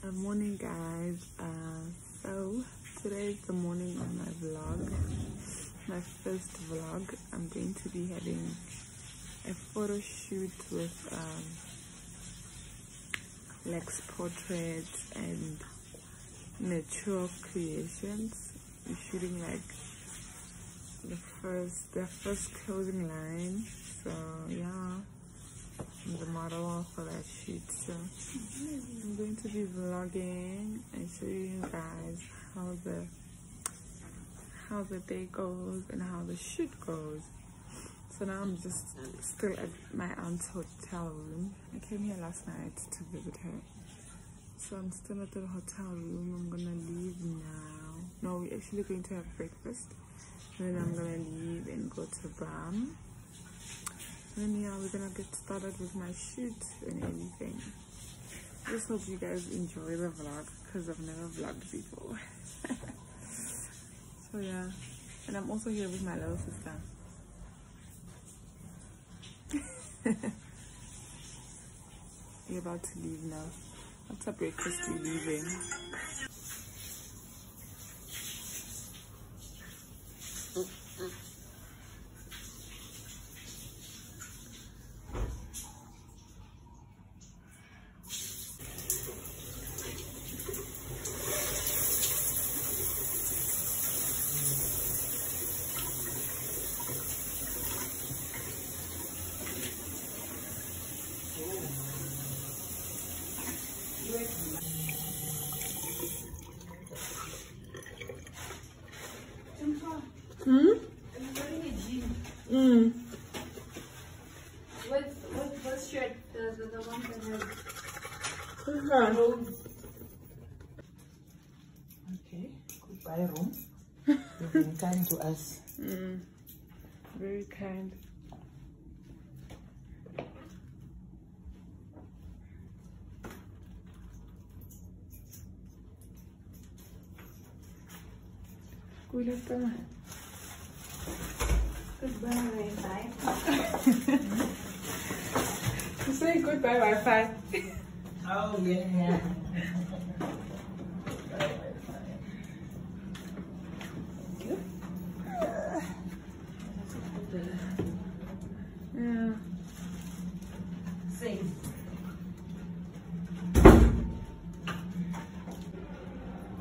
Good morning guys. Uh, so today is the morning of my vlog, my first vlog. I'm going to be having a photo shoot with um, Lax Portraits and Nurture Creations. We're shooting like the first, the first clothing line. So yeah. I'm the model for that shoot so. I'm going to be vlogging and show you guys how the how the day goes and how the shoot goes. So now i'm just still at my aunt's hotel room. I came here last night to visit her. So i'm still at the hotel room. I'm gonna leave now. No we're actually going to have breakfast. And then i'm gonna leave and go to bram and yeah we're gonna get started with my shoot and everything. Just hope you guys enjoy the vlog because i've never vlogged before. So yeah. And i'm also here with my little sister. You're about to leave now. What's up breakfast you leaving Hmm? Mm. What, what, what shirt? The, the, the one that has Okay. rose. Okay, goodbye room. You've been kind to us. Mm. Very kind. Kuya ka. Goodbye, bye. You say goodbye Wi-Fi. Oh. Yeah. Same.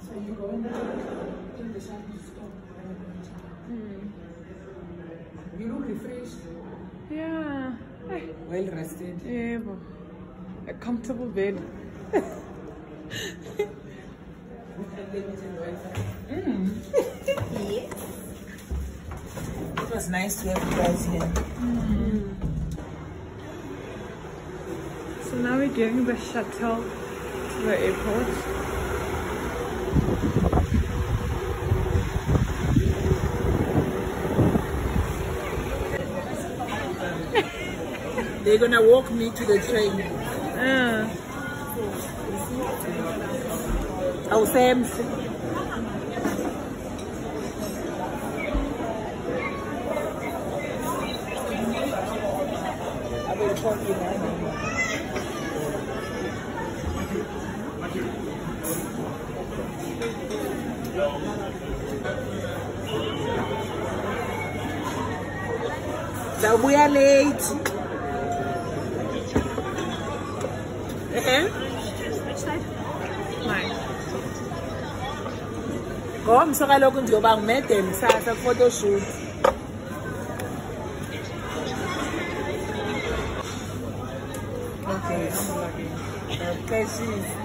So you going to the shopping store? Mm. You look refreshed, Yeah. Well rested. Yeah, but a comfortable bed. Mm. yes. It was nice to have you guys here. So now we're getting the shuttle to the airport. They're gonna walk me to the train. Our oh, Sam's. I will call you now. Zawubuya late. Eh? Nice. ngomso kaloku ndiyoba ngumede kusasa photoshoot okay xeshisa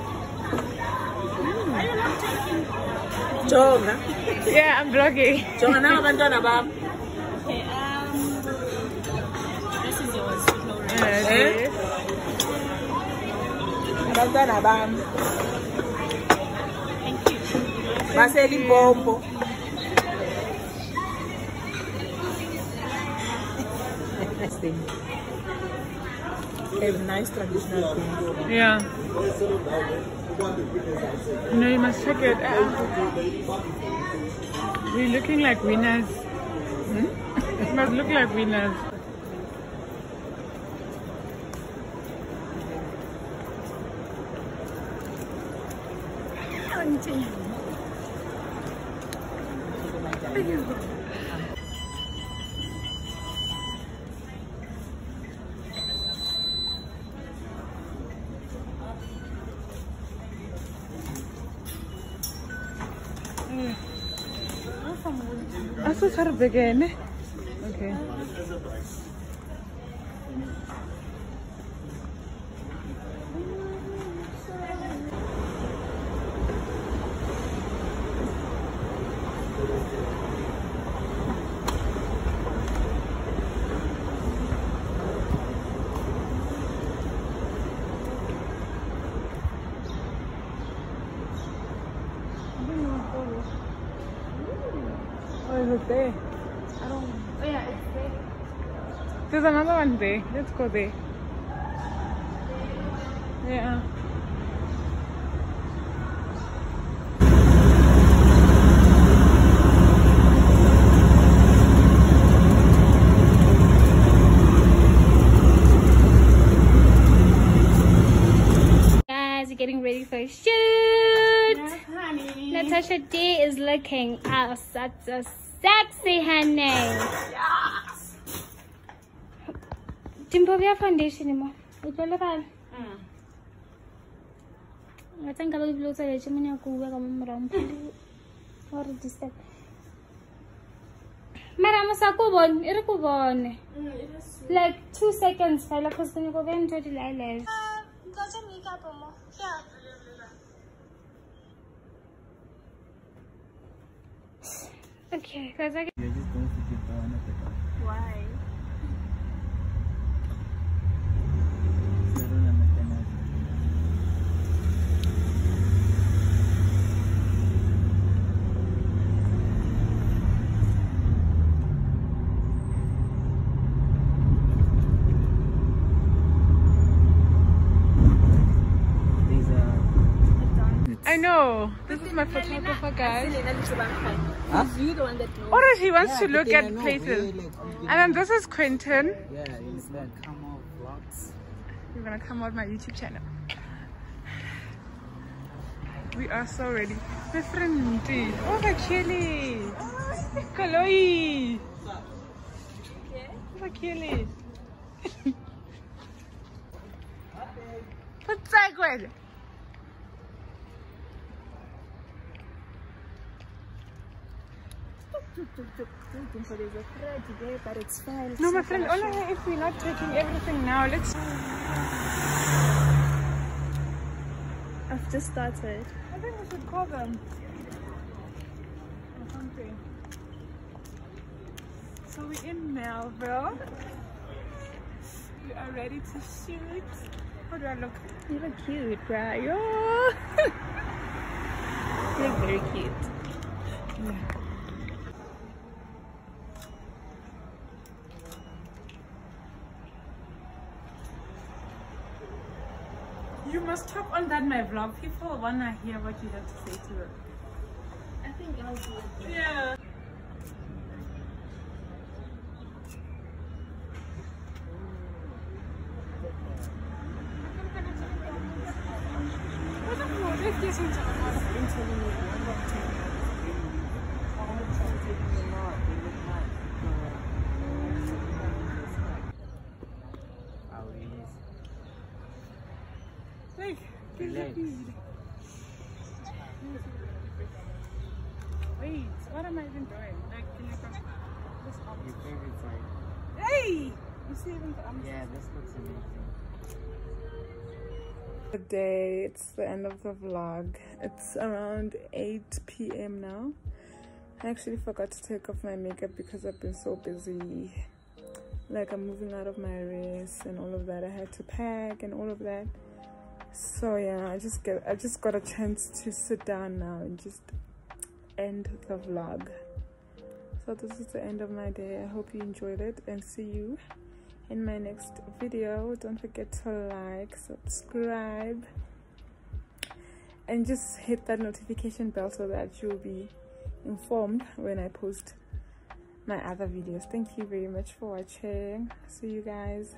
jonga Yeah, I'm vlogging. jonga nanga abantwana bam abantwana bam Thank you. baselipompo Have nice traditional things. Yeah. No, you must check it out. We're looking like winners. Hmm? it must look like winners. Sarap begini. Eh? Okay. There? I don't. Oh yeah, it's there. There's another one there. Let's go there. Yeah. Getting ready for a shoot. honey. Natasha D is looking out such a sexy honey. Yes. Dimpho vya foundation mo. Utlole bana. Mm. Nga tsa nka ba dilo tsa letse mo go bua ka mo morago or disturb. Mara mo sa ko bone, e re ko bone. Mm, it is. Like 2 seconds fela cause then you go into the eyelash. Okay, guys, I just going to keep going at the top. Why? So I don't understand how These are I know. This is my photographer, guys. Huh? You the one that knows. Or he wants Yeah, to look at places. like, And then this is Quentin. Yeah, he's gonna come on vlogs. You're gonna come on my YouTube channel. We are so ready. My friend, oh, my chili. Kaloi. Kelly. What's that good? So there's a thread there, but it's fine. No, my friend, only if we're not taking everything now, let's. I've just started. I think we should call them. Or something. So we're in Melville. We are ready to shoot. How do I look? You look cute, bruh. Yo. you look very cute. You must talk on that my vlog. People wanna hear what you have to say to them. I think I'll do it. Yeah. How is Like, there's a Relax. Wait, what am I even doing? Like, can you come? This up. your favorite side? Hey! You see even the arms? Yeah, this looks amazing. Good day. It's the end of the vlog. It's around 8 p.m. now. I actually forgot to take off my makeup because I've been so busy. Like I'm moving out of my race and all of that. I had to pack and all of that. So yeah, I just get I just got a chance to sit down now and just end the vlog. So this is the end of my day. I hope you enjoyed it and see you in my next video don't forget to like subscribe and just hit that notification bell so that you'll be informed when i post my other videos thank you very much for watching see you guys